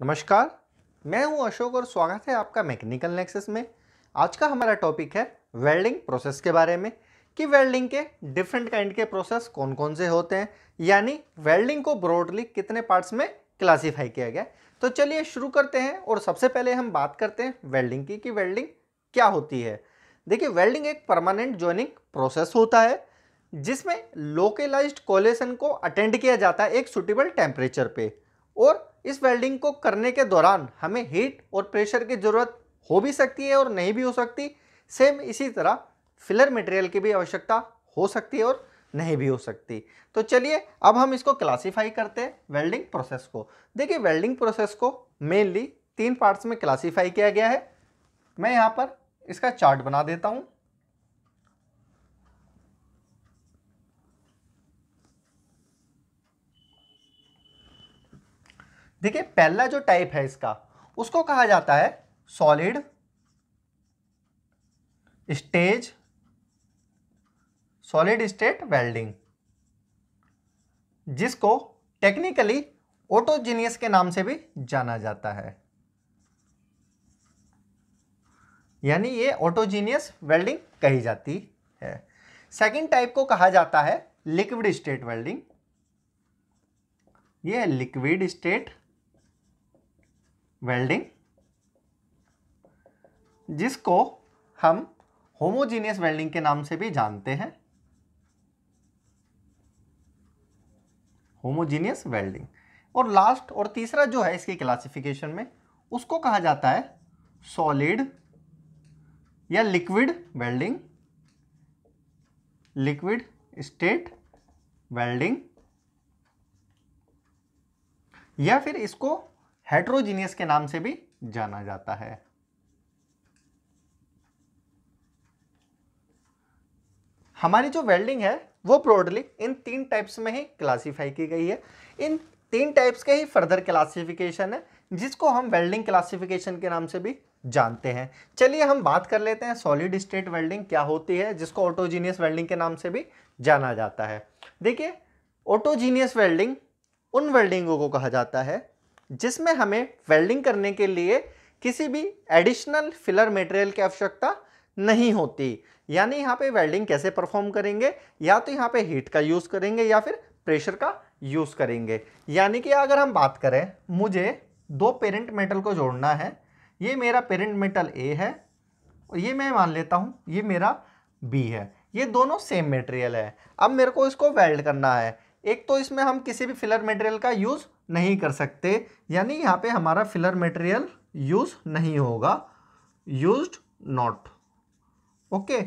नमस्कार, मैं हूँ अशोक और स्वागत है आपका मैकेनिकल नेक्सस में। आज का हमारा टॉपिक है वेल्डिंग प्रोसेस के बारे में, कि वेल्डिंग के डिफरेंट काइंड के प्रोसेस कौन कौन से होते हैं, यानी वेल्डिंग को ब्रॉडली कितने पार्ट्स में क्लासीफाई किया गया तो चलिए शुरू करते हैं और सबसे पहले हम बात करते हैं वेल्डिंग की, कि वेल्डिंग क्या होती है। देखिए, वेल्डिंग एक परमानेंट ज्वाइनिंग प्रोसेस होता है, जिसमें लोकलाइज्ड कोलेशन को अटेंड किया जाता है एक सुटेबल टेम्परेचर पे और इस वेल्डिंग को करने के दौरान हमें हीट और प्रेशर की ज़रूरत हो भी सकती है और नहीं भी हो सकती। सेम इसी तरह फिलर मटेरियल की भी आवश्यकता हो सकती है और नहीं भी हो सकती। तो चलिए, अब हम इसको क्लासीफाई करते हैं वेल्डिंग प्रोसेस को। देखिए वेल्डिंग प्रोसेस को मेनली तीन पार्ट्स में क्लासीफाई किया गया है। मैं यहाँ पर इसका चार्ट बना देता हूँ। देखिए, पहला जो टाइप है इसका, उसको कहा जाता है solid stage solid state welding जिसको टेक्निकली ऑटोजीनियस के नाम से भी जाना जाता है। यानी ये ऑटोजीनियस वेल्डिंग कही जाती है। सेकंड टाइप को कहा जाता है लिक्विड स्टेट वेल्डिंग ये है लिक्विड स्टेट वेल्डिंग जिसको हम होमोजीनियस वेल्डिंग के नाम से भी जानते हैं। होमोजीनियस वेल्डिंग और लास्ट और तीसरा जो है इसकी क्लासिफिकेशन में, उसको कहा जाता है सॉलिड या liquid welding liquid state welding या फिर इसको हेट्रोजीनियस के नाम से भी जाना जाता है। हमारी जो वेल्डिंग है, वो ब्रॉडली इन तीन टाइप्स में ही क्लासीफाई की गई है। इन तीन टाइप्स के ही फर्दर क्लासिफिकेशन है, जिसको हम वेल्डिंग क्लासिफिकेशन के नाम से भी जानते हैं। चलिए हम बात कर लेते हैं सॉलिड स्टेट वेल्डिंग क्या होती है, जिसको ऑटोजीनियस वेल्डिंग के नाम से भी जाना जाता है। देखिए ऑटोजीनियस वेल्डिंग उन वेल्डिंगों को कहा जाता है जिसमें हमें वेल्डिंग करने के लिए किसी भी एडिशनल फिलर मटेरियल की आवश्यकता नहीं होती। यानी यहाँ पे वेल्डिंग कैसे परफॉर्म करेंगे? या तो यहाँ पे हीट का यूज़ करेंगे या फिर प्रेशर का यूज़ करेंगे। यानी कि अगर हम बात करें, मुझे दो पेरेंट मेटल को जोड़ना है। ये मेरा पेरेंट मेटल ए है और ये मैं मान लेता हूँ, ये मेरा बी है। ये दोनों सेम मटेरियल है। अब मेरे को इसको वेल्ड करना है। एक तो इसमें हम किसी भी फिलर मटेरियल का यूज़ नहीं कर सकते। यानी यहाँ पे हमारा फिलर मटेरियल यूज़ नहीं होगा। यूज्ड नॉट ओके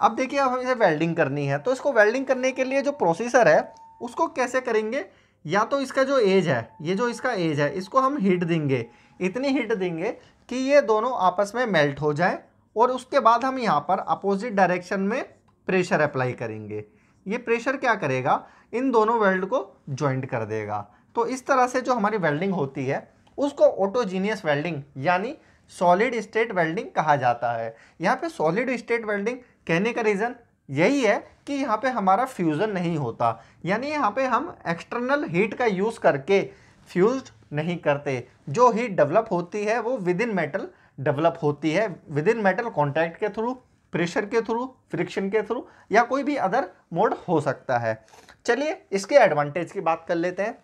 अब देखिए, अब हमें इसे वेल्डिंग करनी है। तो इसको वेल्डिंग करने के लिए जो प्रोसेसर है, उसको कैसे करेंगे? या तो इसका जो एज है, ये जो इसका एज है, इसको हम हीट देंगे। इतनी हीट देंगे कि ये दोनों आपस में मेल्ट हो जाए और उसके बाद हम यहाँ पर अपोजिट डायरेक्शन में प्रेशर अप्लाई करेंगे। ये प्रेशर क्या करेगा? इन दोनों वेल्ड को ज्वाइंट कर देगा। तो इस तरह से जो हमारी वेल्डिंग होती है, उसको ऑटोजीनियस वेल्डिंग यानी सॉलिड स्टेट वेल्डिंग कहा जाता है। यहाँ पे सॉलिड स्टेट वेल्डिंग कहने का रीज़न यही है कि यहाँ पे हमारा फ्यूज़न नहीं होता। यानी यहाँ पे हम एक्सटर्नल हीट का यूज़ करके फ्यूज नहीं करते। जो हीट डेवलप होती है, वो विद इन मेटल डेवलप होती है। विद इन मेटल कॉन्टैक्ट के थ्रू प्रेशर के थ्रू फ्रिक्शन के थ्रू या कोई भी अदर मोड हो सकता है। चलिए, इसके एडवांटेज की बात कर लेते हैं।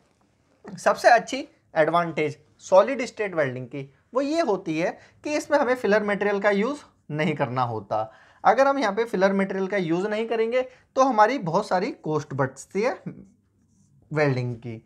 सबसे अच्छी एडवांटेज सॉलिड स्टेट वेल्डिंग की वो ये होती है कि इसमें हमें फिलर मटेरियल का यूज़ नहीं करना होता। अगर हम यहाँ पे फिलर मटेरियल का यूज़ नहीं करेंगे तो हमारी बहुत सारी कॉस्ट बढ़ती है वेल्डिंग की।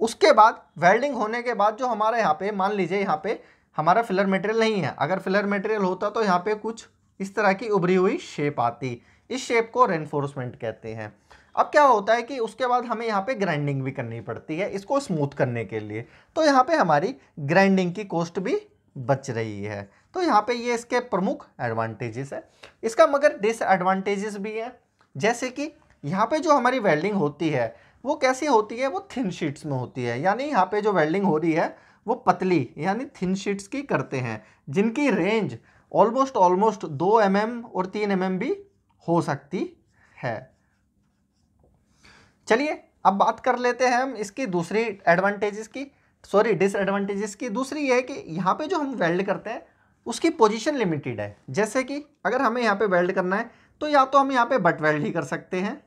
उसके बाद वेल्डिंग होने के बाद जो हमारा यहाँ पे, मान लीजिए यहाँ पे हमारा फिलर मटेरियल नहीं है। अगर फिलर मटेरियल होता तो यहाँ पे कुछ इस तरह की उभरी हुई शेप आती। इस शेप को रेनफोर्समेंट कहते हैं। अब क्या होता है कि उसके बाद हमें यहाँ पे ग्राइंडिंग भी करनी पड़ती है, इसको स्मूथ करने के लिए। तो यहाँ पे हमारी ग्राइंडिंग की कॉस्ट भी बच रही है। तो यहाँ पे ये इसके प्रमुख एडवांटेजेस है। इसका मगर डिसएडवांटेजेस भी है। जैसे कि यहाँ पे जो हमारी वेल्डिंग होती है, वो कैसी होती है? वो थिन शीट्स में होती है। यानी यहाँ पे जो वेल्डिंग हो रही है, वो पतली, यानी थिन शीट्स की करते हैं। जिनकी रेंज ऑलमोस्ट ऑलमोस्ट दो एम mm और तीन एम mm भी हो सकती है। चलिए, अब बात कर लेते हैं हम इसकी दूसरी एडवांटेजेस की सॉरी डिसएडवांटेजेस की। दूसरी ये है कि यहाँ पे जो हम वेल्ड करते हैं, उसकी पोजीशन लिमिटेड है। जैसे कि अगर हमें यहाँ पे वेल्ड करना है तो या तो हम यहाँ पे बट वेल्ड ही कर सकते हैं,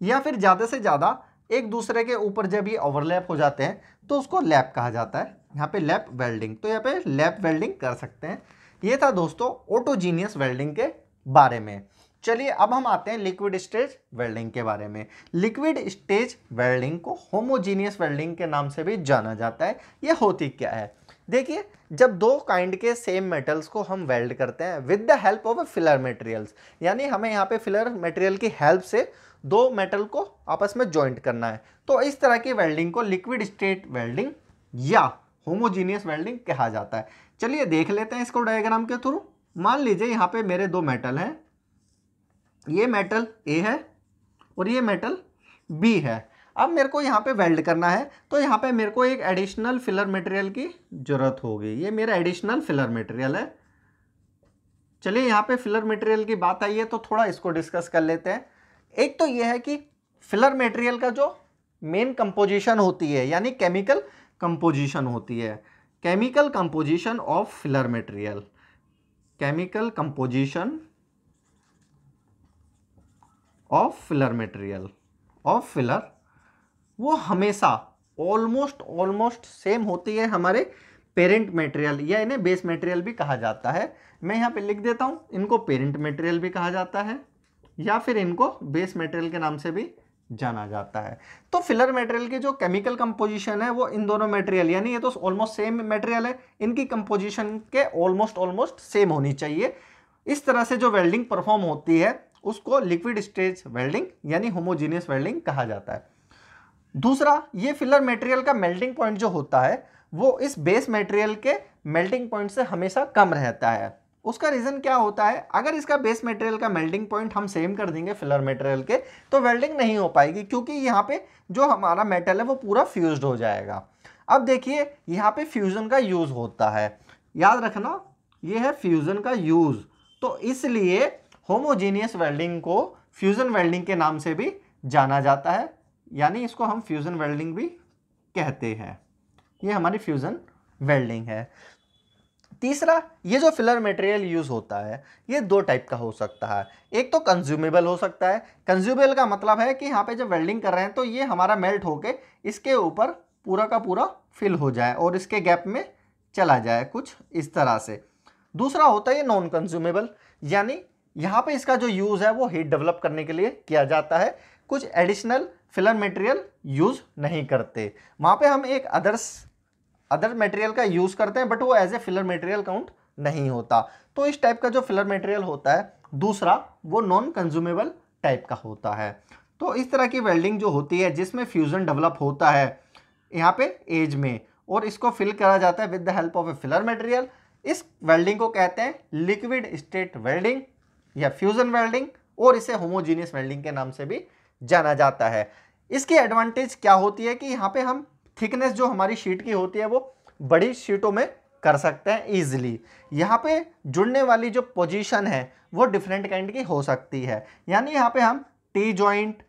या फिर ज़्यादा से ज़्यादा एक दूसरे के ऊपर जब ये ओवरलैप हो जाते हैं तो उसको लैप कहा जाता है। यहाँ पे लैप वेल्डिंग तो यहाँ पे लैप वेल्डिंग कर सकते हैं। ये था दोस्तों ऑटोजीनियस वेल्डिंग के बारे में। चलिए अब हम आते हैं लिक्विड स्टेज वेल्डिंग के बारे में। लिक्विड स्टेज वेल्डिंग को होमोजीनियस वेल्डिंग के नाम से भी जाना जाता है। ये होती क्या है? देखिए, जब दो काइंड के सेम मेटल्स को हम वेल्ड करते हैं, with the help of filler materials, यानी हमें यहाँ पे फिलर मटेरियल की हेल्प से दो मेटल को आपस में ज्वाइंट करना है। तो इस तरह की वेल्डिंग को लिक्विड स्टेट वेल्डिंग या होमोजीनियस वेल्डिंग कहा जाता है। चलिए देख लेते हैं इसको डायग्राम के थ्रू। मान लीजिए यहाँ पे मेरे दो मेटल हैं। ये मेटल ए है और ये मेटल बी है। अब मेरे को यहाँ पे वेल्ड करना है तो यहाँ पे मेरे को एक एडिशनल फिलर मटेरियल की ज़रूरत होगी। ये मेरा एडिशनल फिलर मटेरियल है। चलिए यहाँ पे फिलर मटेरियल की बात आई है तो थोड़ा इसको डिस्कस कर लेते हैं। एक तो ये है कि फिलर मटेरियल का जो मेन कंपोजिशन होती है, यानी केमिकल कंपोजिशन होती है। Chemical composition of filler material chemical composition of filler material of filler वो हमेशा ऑलमोस्ट ऑलमोस्ट सेम होती है हमारे पेरेंट मटेरियल या इन्हें बेस मटेरियल भी कहा जाता है। मैं यहाँ पे लिख देता हूँ, इनको पेरेंट मटेरियल भी कहा जाता है, या फिर इनको बेस मटेरियल के नाम से भी जाना जाता है। तो फिलर मटेरियल की जो केमिकल कंपोजिशन है, वो इन दोनों मटेरियल यानी ये तो ऑलमोस्ट सेम मटेरियल है, इनकी कंपोजिशन के ऑलमोस्ट ऑलमोस्ट सेम होनी चाहिए। इस तरह से जो वेल्डिंग परफॉर्म होती है उसको लिक्विड स्टेज वेल्डिंग यानी होमोजीनियस वेल्डिंग कहा जाता है। दूसरा, ये फिलर मटेरियल का मेल्टिंग पॉइंट जो होता है, वो इस बेस मटेरियल के मेल्टिंग पॉइंट से हमेशा कम रहता है। उसका रीज़न क्या होता है? अगर इसका बेस मटेरियल का मेल्टिंग पॉइंट हम सेम कर देंगे फिलर मटेरियल के तो वेल्डिंग नहीं हो पाएगी, क्योंकि यहाँ पे जो हमारा मेटल है, वो पूरा फ्यूज्ड हो जाएगा। अब देखिए, यहाँ पे फ्यूज़न का यूज़ होता है। याद रखना, ये है फ्यूज़न का यूज़ तो इसलिए होमोजीनियस वेल्डिंग को फ्यूज़न वेल्डिंग के नाम से भी जाना जाता है, यानी इसको हम फ्यूज़न वेल्डिंग भी कहते हैं। ये हमारी फ्यूज़न वेल्डिंग है। तीसरा, ये जो फिलर मटेरियल यूज़ होता है, ये दो टाइप का हो सकता है। एक तो कंज्यूमेबल हो सकता है। कंज्यूमेबल का मतलब है कि यहाँ पे जब वेल्डिंग कर रहे हैं तो ये हमारा मेल्ट होके इसके ऊपर पूरा का पूरा फिल हो जाए और इसके गैप में चला जाए कुछ इस तरह से। दूसरा होता है ये नॉन कंज्यूमेबल यानी यहाँ पे इसका जो यूज़ है वो हीट डेवलप करने के लिए किया जाता है। कुछ एडिशनल फिलर मटेरियल यूज़ नहीं करते। वहाँ पे हम एक अदर्स अदर मटेरियल का यूज़ करते हैं बट वो as a filler material count नहीं होता। तो इस टाइप का जो फिलर मटेरियल होता है, दूसरा वो नॉन कंज्यूमेबल टाइप का होता है। तो इस तरह की वेल्डिंग जो होती है, जिसमें फ्यूज़न डेवलप होता है, यहाँ पे एज में, और इसको फिल करा जाता है with the help of a filler material इस वेल्डिंग को कहते हैं लिक्विड स्टेट वेल्डिंग या फ्यूज़न वेल्डिंग और इसे होमोजीनियस वेल्डिंग के नाम से भी जाना जाता है। इसकी एडवांटेज क्या होती है कि यहाँ पे हम थिकनेस जो हमारी शीट की होती है वो बड़ी शीटों में कर सकते हैं ईजिली यहाँ पे जुड़ने वाली जो पोजीशन है वो डिफरेंट काइंड की हो सकती है। यानी यहाँ पे हम T joint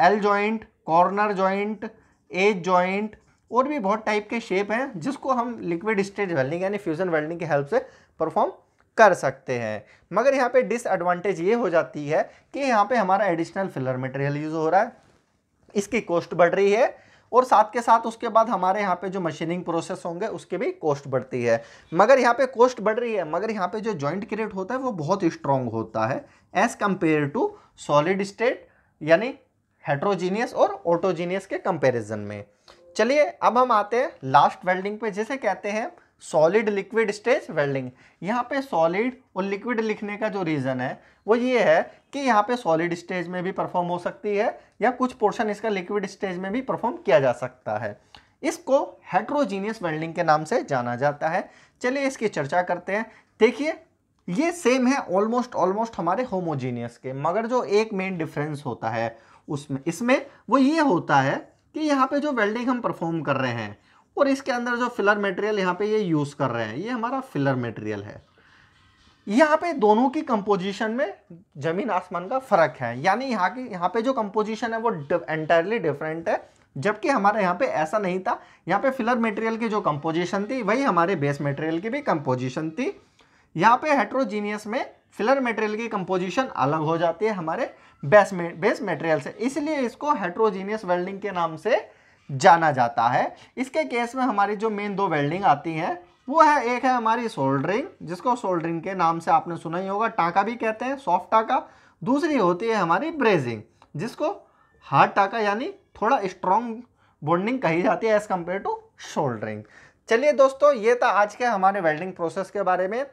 L joint corner joint edge joint और भी बहुत टाइप के शेप हैं जिसको हम लिक्विड स्टेज वेल्डिंग यानी फ्यूज़न वेल्डिंग की हेल्प से परफॉर्म कर सकते हैं। मगर यहाँ पे डिसएडवांटेज ये हो जाती है कि यहाँ पे हमारा एडिशनल फिलर मटेरियल यूज़ हो रहा है। इसकी कॉस्ट बढ़ रही है और साथ के साथ उसके बाद हमारे यहाँ पे जो मशीनिंग प्रोसेस होंगे, उसकी भी कॉस्ट बढ़ती है। मगर यहाँ पे कॉस्ट बढ़ रही है, मगर यहाँ पे जो जॉइंट क्रिएट होता है, वो बहुत स्ट्रॉन्ग होता है as compare to solid state यानी हेट्रोजीनियस और ऑटोजीनियस के कंपेरिजन में। चलिए, अब हम आते हैं लास्ट वेल्डिंग पे, जैसे कहते हैं सॉलिड लिक्विड स्टेज वेल्डिंग यहाँ पे सॉलिड और लिक्विड लिखने का जो रीज़न है, वो ये है कि यहाँ पे सॉलिड स्टेज में भी परफॉर्म हो सकती है या कुछ पोर्शन इसका लिक्विड स्टेज में भी परफॉर्म किया जा सकता है। इसको हेट्रोजीनियस वेल्डिंग के नाम से जाना जाता है। चलिए इसकी चर्चा करते हैं। देखिए, ये सेम है ऑलमोस्ट ऑलमोस्ट हमारे होमोजीनियस के, मगर जो एक मेन डिफरेंस होता है, उसमें, इसमें वो ये होता है कि यहाँ पे जो वेल्डिंग हम परफॉर्म कर रहे हैं और इसके अंदर जो फिलर मटेरियल यहाँ पे ये यूज़ कर रहे हैं, ये हमारा फिलर मटेरियल है। यहाँ पे दोनों की कंपोजिशन में ज़मीन आसमान का फ़र्क है। यानी यहाँ की, यहाँ पे जो कंपोजिशन है वो एंटायरली डिफरेंट है। जबकि हमारे यहाँ पे ऐसा नहीं था। यहाँ पे फिलर मटेरियल की जो कंपोजिशन थी, वही हमारे बेस मटेरियल की भी कंपोजिशन थी। यहाँ पे हेट्रोजीनियस में फिलर मटेरियल की कंपोजिशन अलग हो जाती है हमारे बेस बेस मटेरियल से। इसलिए इसको हेट्रोजीनियस वेल्डिंग के नाम से जाना जाता है। इसके केस में हमारी जो मेन दो वेल्डिंग आती हैं, वो है, एक है हमारी सोल्डरिंग जिसको सोल्डरिंग के नाम से आपने सुना ही होगा, टाका भी कहते हैं सॉफ्ट टाका। दूसरी होती है हमारी ब्रेजिंग जिसको हार्ड टाका यानी थोड़ा स्ट्रॉन्ग बॉन्डिंग कही जाती है एज कंपेयर टू शोल्डरिंग चलिए दोस्तों, ये था आज के हमारे वेल्डिंग प्रोसेस के बारे में।